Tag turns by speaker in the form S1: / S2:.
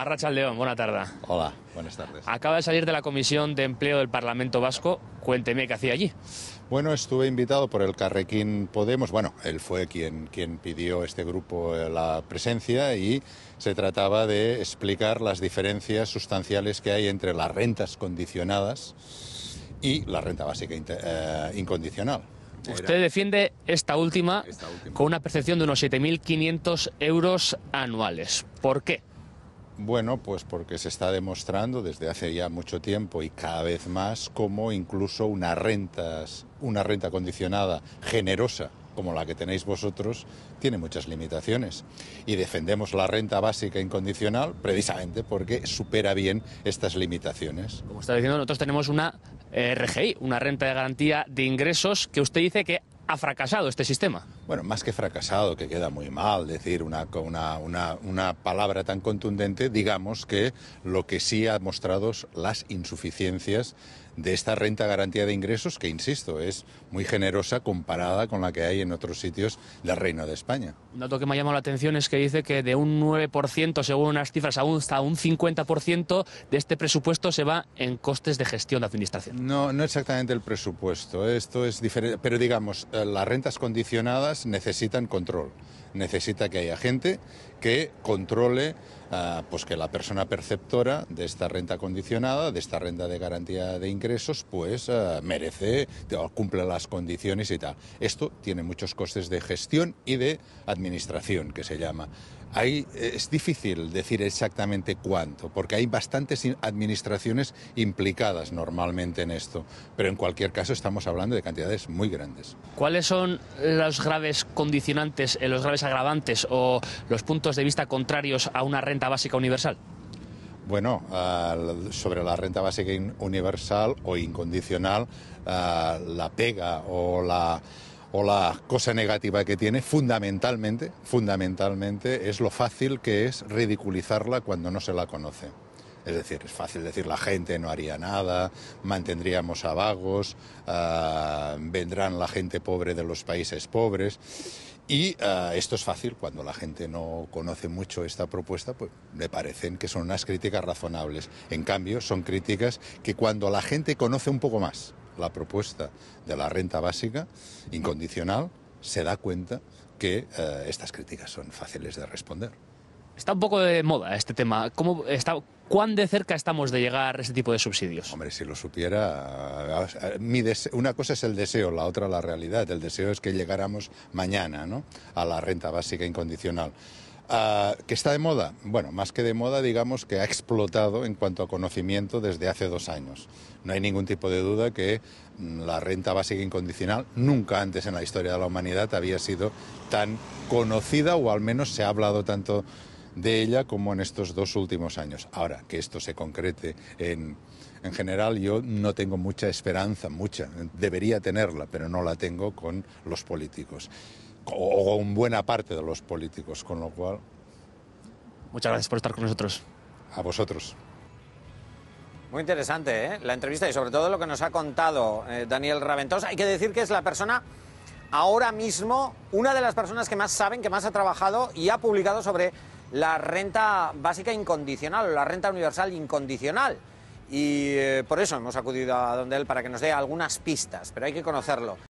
S1: Arracha León, buena tarde.
S2: Hola, buenas tardes.
S1: Acaba de salir de la Comisión de Empleo del Parlamento Vasco. Cuénteme qué hacía allí.
S2: Bueno, estuve invitado por el Carrequín Podemos. Bueno, él fue quien, quien pidió este grupo eh, la presencia y se trataba de explicar las diferencias sustanciales que hay entre las rentas condicionadas y la renta básica eh, incondicional.
S1: Usted defiende esta última,
S2: Esta última.
S1: con una percepción de unos 7.500 euros anuales. ¿Por qué?
S2: Bueno, pues porque se está demostrando desde hace ya mucho tiempo y cada vez más cómo incluso una rentas, una renta condicionada generosa como la que tenéis vosotros tiene muchas limitaciones y defendemos la renta básica incondicional precisamente porque supera bien estas limitaciones.
S1: Como está diciendo, nosotros tenemos una eh, RGI, una renta de garantía de ingresos, que usted dice que ha fracasado este sistema.
S2: Bueno, más que fracasado, que queda muy mal decir una, una, una, una, palabra tan contundente, digamos que lo que sí ha mostrado es las insuficiencias de esta renta garantía de ingresos, que insisto, es muy generosa comparada con la que hay en otros sitios del Reino de España.
S1: Un dato que me ha llamado la atención es que dice que de un 9%, según unas cifras, aún hasta un 50% de este presupuesto se va en costes de gestión de administración.
S2: No, no exactamente el presupuesto, esto es diferente, pero digamos, las rentas condicionadas necesitan control. Necesita que haya gente que controle uh, pues que la persona perceptora de esta renta condicionada, de esta renta de garantía de ingresos, pues uh, merece, cumple las condiciones y tal. Esto tiene muchos costes de gestión y de administración, que se llama. Hay, es difícil decir exactamente cuánto, porque hay bastantes administraciones implicadas normalmente en esto, pero en cualquier caso estamos hablando de cantidades muy grandes.
S1: ¿Cuáles son los graves condicionantes, eh, los graves agravantes o los puntos de vista contrarios a una renta básica universal?
S2: Bueno, sobre la renta básica universal o incondicional, uh, la pega o la o la cosa negativa que tiene, fundamentalmente, fundamentalmente, es lo fácil que es ridiculizarla cuando no se la conoce. Es decir, es fácil decir la gente no haría nada, mantendríamos a vagos, uh, vendrán la gente pobre de los países pobres. Y uh, esto es fácil cuando la gente no conoce mucho esta propuesta, pues le parecen que son unas críticas razonables. En cambio, son críticas que cuando la gente conoce un poco más la propuesta de la renta básica incondicional, se da cuenta que uh, estas críticas son fáciles de responder.
S1: Está un poco de moda este tema. ¿Cómo está, ¿Cuán de cerca estamos de llegar a este tipo de subsidios?
S2: Hombre, si lo supiera, una cosa es el deseo, la otra la realidad. El deseo es que llegáramos mañana ¿no? a la renta básica incondicional. Uh, ¿Que está de moda? Bueno, más que de moda, digamos que ha explotado en cuanto a conocimiento desde hace dos años. No hay ningún tipo de duda que la renta básica incondicional nunca antes en la historia de la humanidad había sido tan conocida o al menos se ha hablado tanto de ella como en estos dos últimos años. Ahora, que esto se concrete en, en general, yo no tengo mucha esperanza, mucha, debería tenerla, pero no la tengo con los políticos o con buena parte de los políticos, con lo cual...
S1: Muchas gracias por estar con nosotros.
S2: A vosotros.
S3: Muy interesante ¿eh? la entrevista y sobre todo lo que nos ha contado eh, Daniel Raventos. Hay que decir que es la persona ahora mismo, una de las personas que más saben, que más ha trabajado y ha publicado sobre la renta básica incondicional o la renta universal incondicional. Y eh, por eso hemos acudido a donde él para que nos dé algunas pistas, pero hay que conocerlo.